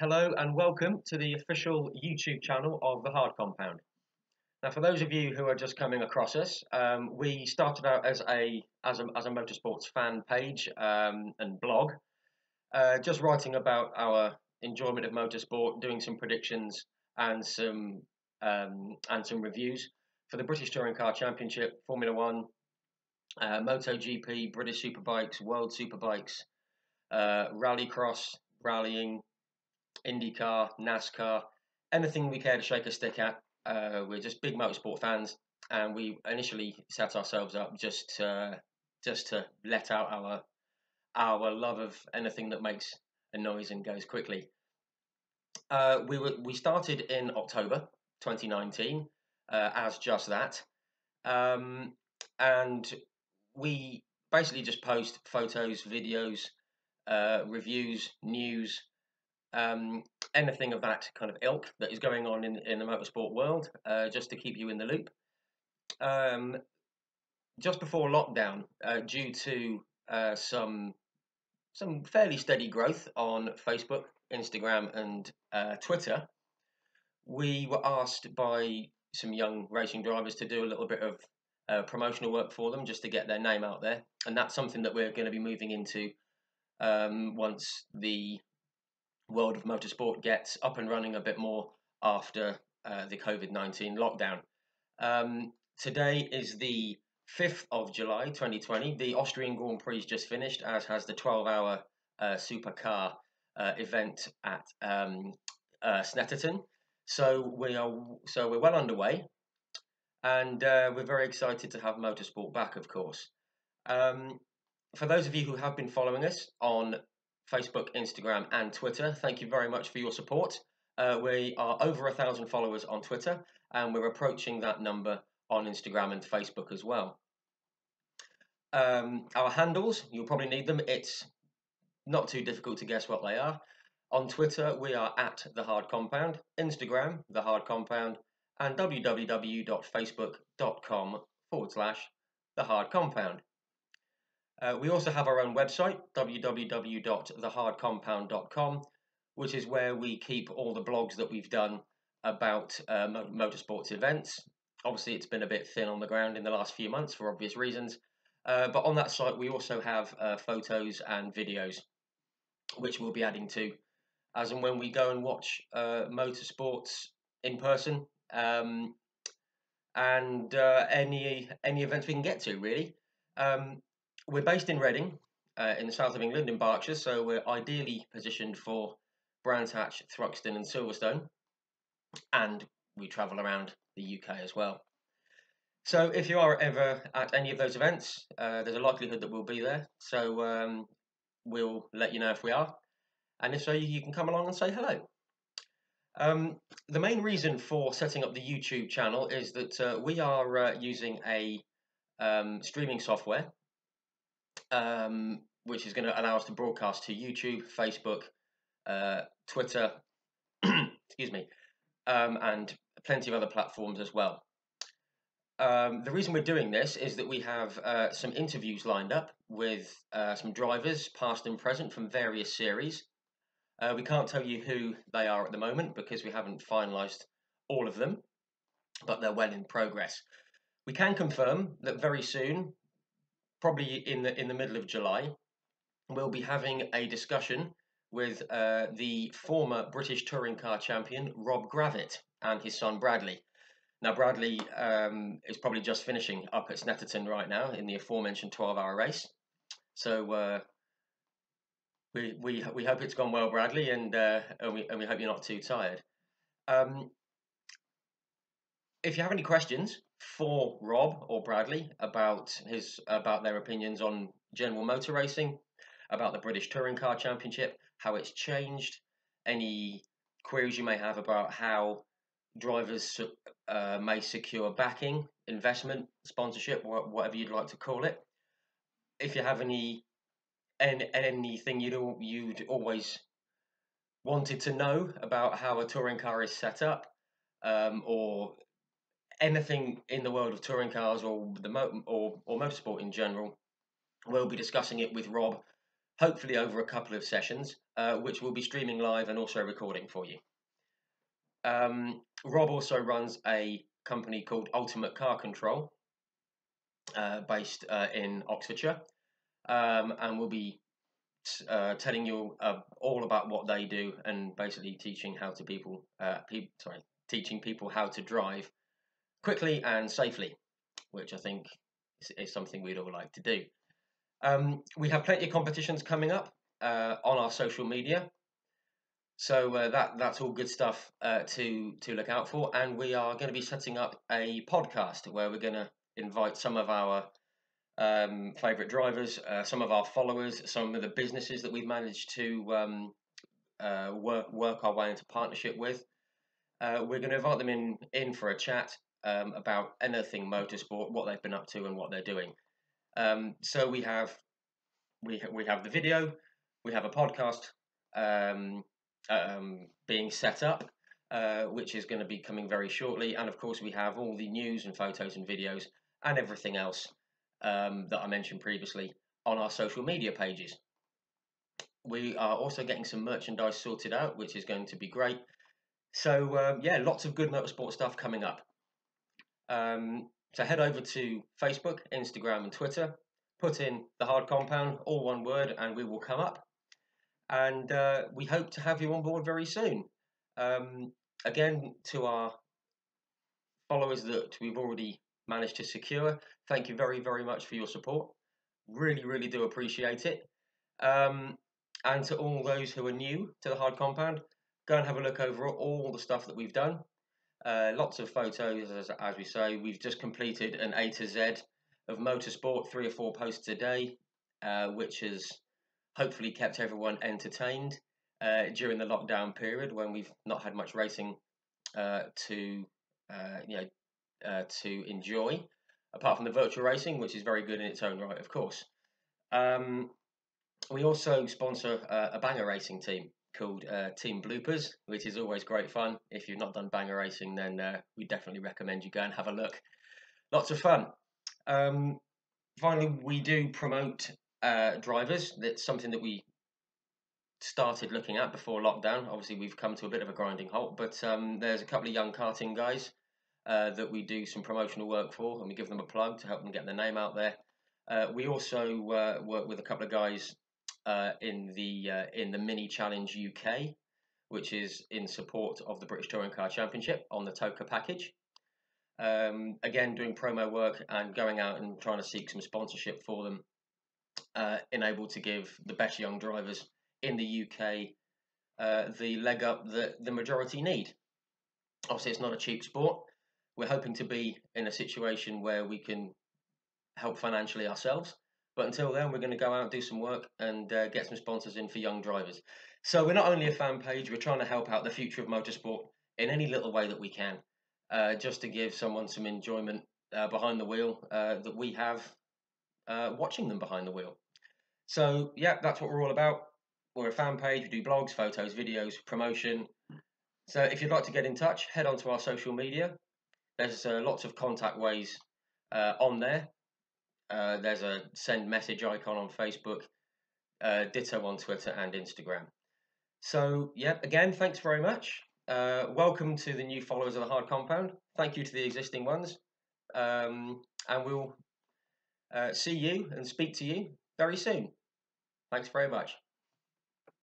Hello and welcome to the official YouTube channel of The Hard Compound. Now, for those of you who are just coming across us, um, we started out as a as a, as a motorsports fan page um, and blog, uh, just writing about our enjoyment of motorsport, doing some predictions and some um, and some reviews for the British Touring Car Championship, Formula One, uh, MotoGP, British Superbikes, World Superbikes, uh, Rallycross, rallying, IndyCar, NASCAR, anything we care to shake a stick at. Uh, we're just big motorsport fans, and we initially set ourselves up just to, just to let out our our love of anything that makes a noise and goes quickly. Uh, we were we started in October 2019 uh, as just that, um, and we basically just post photos, videos, uh, reviews, news, um, anything of that kind of ilk that is going on in, in the motorsport world, uh, just to keep you in the loop. Um, just before lockdown, uh, due to uh, some some fairly steady growth on Facebook, Instagram, and uh, Twitter, we were asked by some young racing drivers to do a little bit of uh, promotional work for them just to get their name out there, and that's something that we're going to be moving into um, once the world of motorsport gets up and running a bit more after uh, the COVID 19 lockdown. Um, today is the 5th of July 2020. The Austrian Grand Prix just finished, as has the 12 hour uh, supercar uh, event at um, uh, Snetterton. So we are so we're well underway, and uh, we're very excited to have motorsport back, of course. Um, for those of you who have been following us on Facebook, Instagram, and Twitter. Thank you very much for your support. Uh, we are over a thousand followers on Twitter, and we're approaching that number on Instagram and Facebook as well. Um, our handles, you'll probably need them. It's not too difficult to guess what they are. On Twitter, we are at The Hard Compound, Instagram, The Hard Compound, and www.facebook.com forward slash The Hard Compound. Uh, we also have our own website, www.thehardcompound.com, which is where we keep all the blogs that we've done about uh, motorsports events. Obviously, it's been a bit thin on the ground in the last few months for obvious reasons. Uh, but on that site, we also have uh, photos and videos, which we'll be adding to as and when we go and watch uh, motorsports in person um, and any any events we can get to, really. Um, we're based in Reading, uh, in the south of England, in Berkshire, so we're ideally positioned for Brands Hatch, Thruxton, and Silverstone, and we travel around the UK as well. So if you are ever at any of those events, uh, there's a likelihood that we'll be there. So um, we'll let you know if we are, and if so, you can come along and say hello. Um, the main reason for setting up the YouTube channel is that uh, we are uh, using a um, streaming software um, which is going to allow us to broadcast to YouTube, Facebook, uh, Twitter, excuse me, um, and plenty of other platforms as well. Um, the reason we're doing this is that we have uh, some interviews lined up with uh, some drivers, past and present, from various series. Uh, we can't tell you who they are at the moment because we haven't finalised all of them, but they're well in progress. We can confirm that very soon probably in the in the middle of July, we'll be having a discussion with uh, the former British touring car champion Robb Gravett and his son Bradley. Now Bradley um, is probably just finishing up at Snetterton right now in the aforementioned 12-hour race. So uh, we we we hope it's gone well, Bradley, and uh, and we and we hope you're not too tired. Um, if you have any questions for Robb or Bradley about his about their opinions on general motor racing, about the British Touring Car Championship, how it's changed, any queries you may have about how drivers uh, may secure backing, investment, sponsorship, whatever you'd like to call it. If you have any, any anything you'd you'd always wanted to know about how a touring car is set up, um, or anything in the world of touring cars or the mo- or or motorsport in general. We'll be discussing it with Robb hopefully over a couple of sessions, uh, which we'll be streaming live and also recording for you. Um, Robb also runs a company called Ultimate Car Control, uh, based uh, in Oxfordshire, um, and we'll be uh, telling you uh, all about what they do and basically teaching how to people, uh, pe- sorry, teaching people how to drive quickly and safely, which I think is, is something we'd all like to do. Um, we have plenty of competitions coming up uh, on our social media. So uh, that that's all good stuff uh, to to look out for, and we are going to be setting up a podcast where we're going to invite some of our um, favorite drivers, uh, some of our followers, some of the businesses that we've managed to um, uh, work work our way into partnership with. Uh, we're going to invite them in in for a chat um, about anything motorsport, what they've been up to, and what they're doing. Um, so we have we we have the video, we have a podcast um, um, being set up, uh, which is going to be coming very shortly. And of course, we have all the news and photos and videos and everything else um, that I mentioned previously on our social media pages. We are also getting some merchandise sorted out, which is going to be great. So, um, yeah, lots of good motorsport stuff coming up. Um, so, head over to Facebook, Instagram, and Twitter. Put in the hard compound, all one word, and we will come up and uh, we hope to have you on board very soon. Um, again, to our followers that we've already managed to secure, thank you very, very much for your support. Really, really do appreciate it. Um, and to all those who are new to the Hard Compound, go and have a look over all the stuff that we've done. Uh, lots of photos, as, as we say. We've just completed an A to Z of motorsport, three or four posts a day, uh, which has hopefully kept everyone entertained uh, during the lockdown period when we've not had much racing uh, to uh, you know to enjoy, apart from the virtual racing, which is very good in its own right, of course. Um, we also sponsor a banger racing team called uh, Team Bloopers, which is always great fun. If you've not done banger racing, then we definitely recommend you go and have a look. Lots of fun. Um, finally, we do promote uh, drivers. That's something that we started looking at before lockdown. Obviously, we've come to a bit of a grinding halt, but um, there's a couple of young karting guys uh, that we do some promotional work for, and we give them a plug to help them get their name out there. Uh, we also uh, work with a couple of guys uh, in the uh, in the Mini Challenge UK, which is in support of the British Touring Car Championship on the TOCA package. Um, again, doing promo work and going out and trying to seek some sponsorship for them uh, enable to give the best young drivers in the UK uh, the leg up that the majority need. Obviously, it's not a cheap sport. We're hoping to be in a situation where we can help financially ourselves. But until then, we're going to go out and do some work and uh, get some sponsors in for young drivers. So we're not only a fan page, we're trying to help out the future of motorsport in any little way that we can, uh, just to give someone some enjoyment uh, behind the wheel uh, that we have uh, watching them behind the wheel. So yeah, that's what we're all about. We're a fan page. We do blogs, photos, videos, promotion. So if you'd like to get in touch, head on to our social media. There's uh, lots of contact ways on there. Uh, there's a send message icon on Facebook, uh, ditto on Twitter and Instagram. So yeah, again, thanks very much. Uh, welcome to the new followers of the Hard Compound. Thank you to the existing ones. Um, and we'll uh, see you and speak to you very soon. Thanks very much.